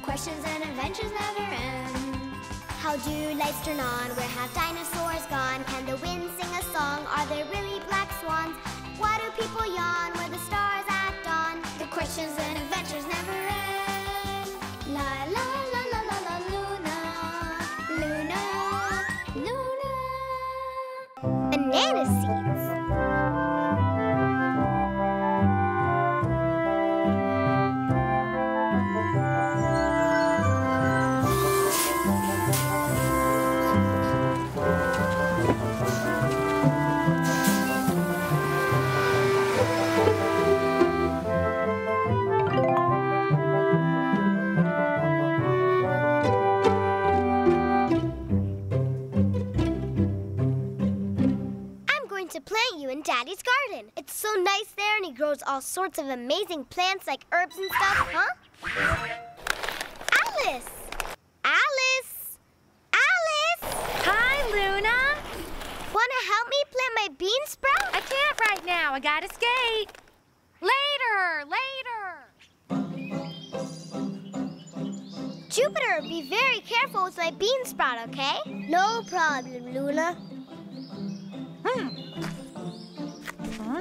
questions and adventures never end. How do lights turn on? Where have dinosaurs gone? Can the wind sing a song? Are there to plant you in Daddy's garden. It's so nice there, and he grows all sorts of amazing plants like herbs and stuff, huh? Alice! Alice! Alice! Hi, Luna. Wanna help me plant my bean sprout? I can't right now. I gotta skate. Later, later. Jupiter, be very careful with my bean sprout, okay? No problem, Luna.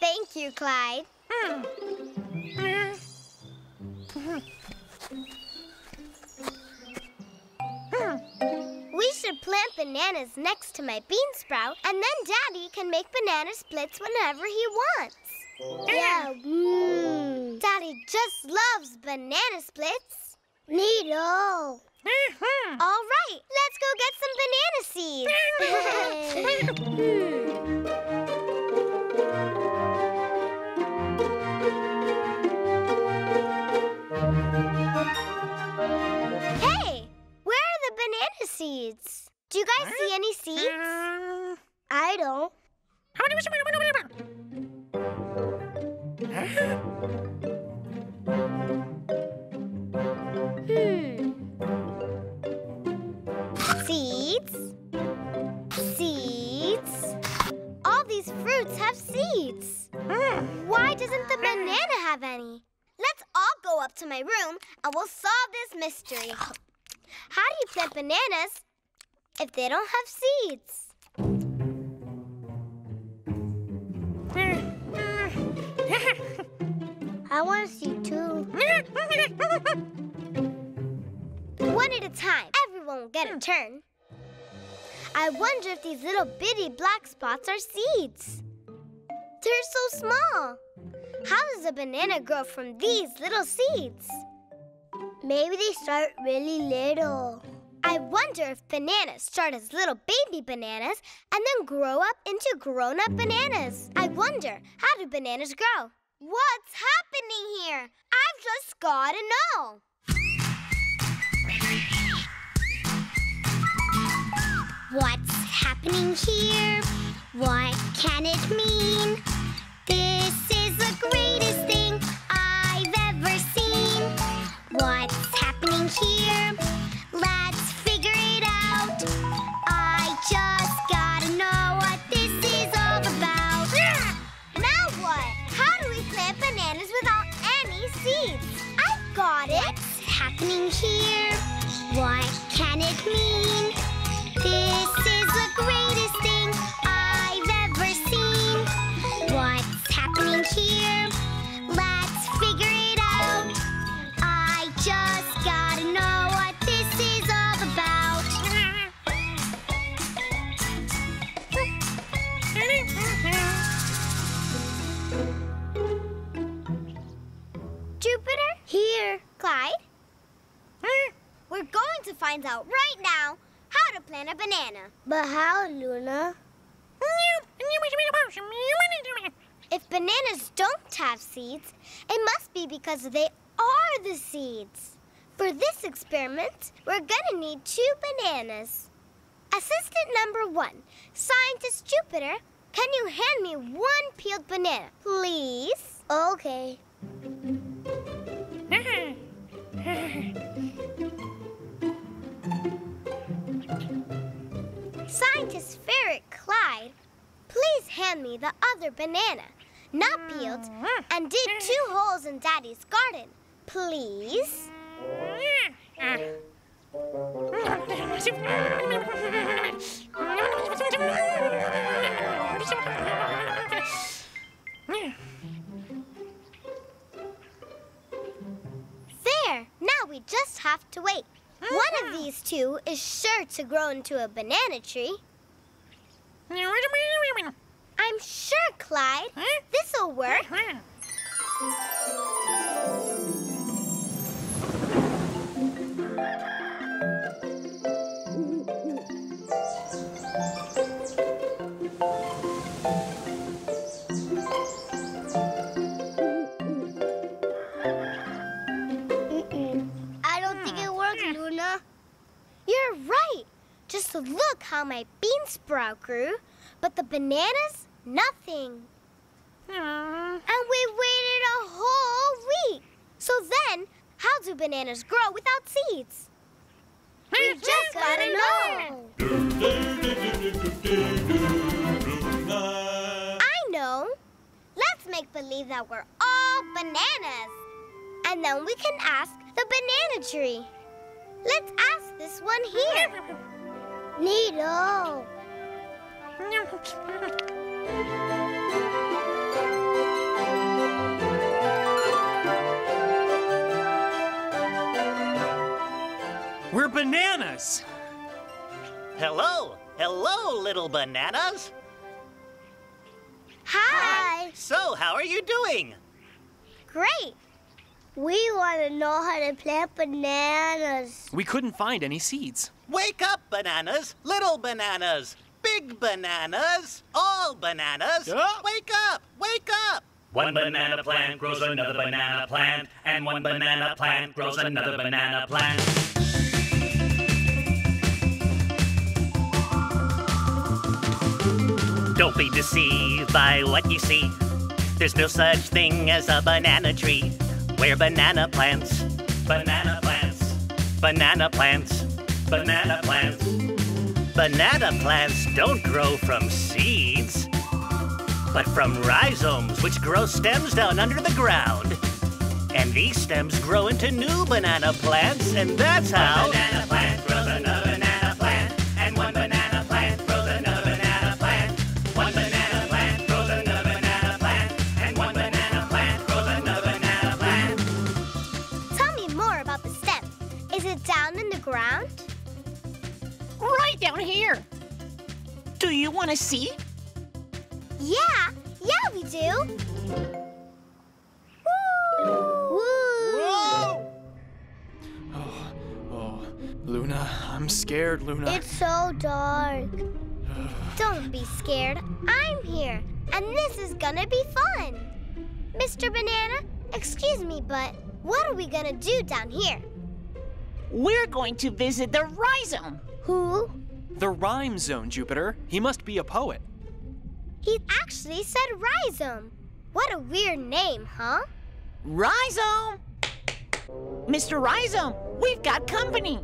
Thank you, Clyde. We should plant bananas next to my bean sprout, and then Daddy can make banana splits whenever he wants. Yeah. Daddy just loves banana splits. Neato. Mm-hmm. All right, let's go get some banana seeds. Hmm. Seeds. Seeds. All these fruits have seeds. Hmm. Why doesn't the banana have any? Let's all go up to my room and we'll solve this mystery. How do you plant bananas if they don't have seeds? Hmm. I want to see too. One at a time. Everyone will get a turn. I wonder if these little bitty black spots are seeds. They're so small. How does a banana grow from these little seeds? Maybe they start really little. I wonder if bananas start as little baby bananas and then grow up into grown up bananas. I wonder, how do bananas grow? What's happening here? I've just gotta know. What's happening here? What can it mean? This is the greatest thing Jupiter? Here. Clyde? We're going to find out right now how to plant a banana. But how, Luna? If bananas don't have seeds, it must be because they are the seeds. For this experiment, we're gonna need two bananas. Assistant number one, Scientist Jupiter, can you hand me one peeled banana, please? Okay. Scientist Ferret Clyde, please hand me the other banana, not peeled, mm-hmm. and dig two holes in Daddy's garden. Please? Mm-hmm. We just have to wait. One of mm-hmm. these two is sure to grow into a banana tree. I'm sure, Clyde. This'll work. Mm-hmm. Just look how my bean sprout grew, but the bananas, nothing. And we waited a whole week. So then, how do bananas grow without seeds? We just gotta know. I know. Let's make believe that we're all bananas. And then we can ask the banana tree. Let's ask this one here. Neato. We're bananas! Hello, hello, little bananas. Hi. So, how are you doing? Great. We want to know how to plant bananas. We couldn't find any seeds. Wake up, bananas, little bananas, big bananas, all bananas. Oh. Wake up, wake up. One banana plant grows another banana plant, and one banana plant grows another banana plant. Don't be deceived by what you see. There's no such thing as a banana tree. We're banana plants, banana plants, banana plants, banana plants. Banana plants don't grow from seeds, but from rhizomes, which grow stems down under the ground. And these stems grow into new banana plants, and that's how. Want to see? Yeah, yeah, we do. Woo! Woo! Oh, oh, Luna, I'm scared, Luna. It's so dark. Don't be scared. I'm here, and this is gonna be fun. Mr. Banana, excuse me, but what are we gonna do down here? We're going to visit the rhizome. Who? The rhyme zone, Jupiter. He must be a poet. He actually said rhizome. What a weird name, huh? Rhizome! Mr. Rhizome, we've got company.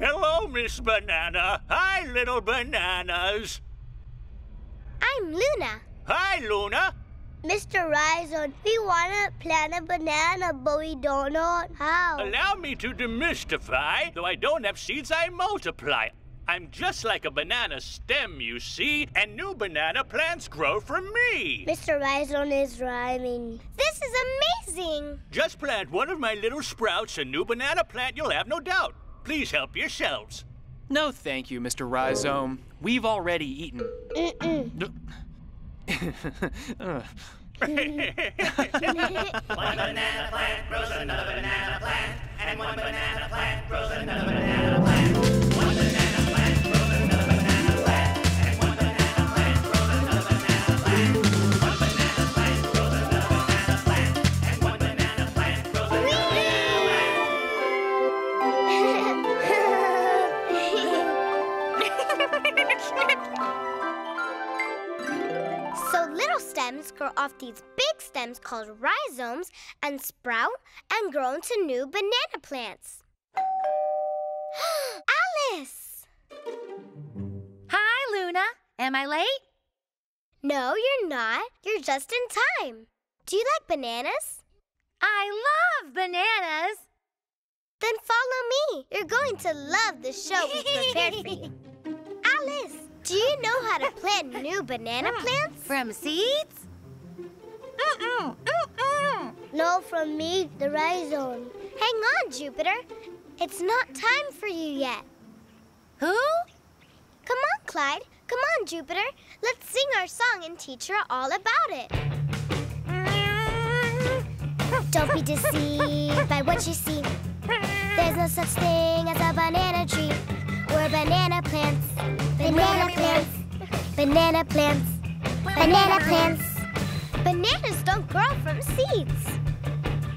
Hello, Miss Banana. Hi, little bananas. I'm Luna. Hi, Luna. Mr. Rhizome, we wanna plant a banana, but we don't know how. Allow me to demystify. Though I don't have seeds, I multiply. I'm just like a banana stem, you see, and new banana plants grow from me. Mr. Rhizome is rhyming. This is amazing. Just plant one of my little sprouts, a new banana plant, you'll have no doubt. Please help yourselves. No, thank you, Mr. Rhizome. We've already eaten. Mm-mm. Ugh. One banana plant grows another banana plant, and one banana plant grows another banana plant. Off these big stems called rhizomes and sprout and grow into new banana plants. Alice! Hi, Luna. Am I late? No, you're not. You're just in time. Do you like bananas? I love bananas. Then follow me. You're going to love the show we prepared for you. Alice, do you know how to plant new banana ah, plants? From seeds? Mm-mm, mm-mm. No, from me, the rhizome. Hang on, Jupiter. It's not time for you yet. Who? Come on, Clyde. Come on, Jupiter. Let's sing our song and teach her all about it. Don't be deceived by what you see. There's no such thing as a banana tree. We're banana plants. Banana plants. Banana plants. Banana plants. Bananas don't grow from seeds.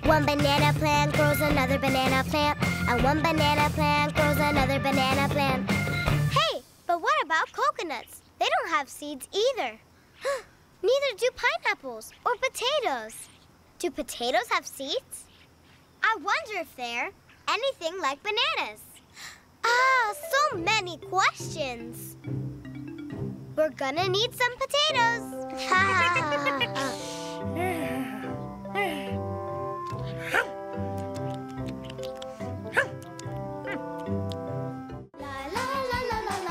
One banana plant grows another banana plant, and one banana plant grows another banana plant. Hey, but what about coconuts? They don't have seeds either. Neither do pineapples or potatoes. Do potatoes have seeds? I wonder if they're anything like bananas. Ah, so many questions. We're gonna need some potatoes. La la la la la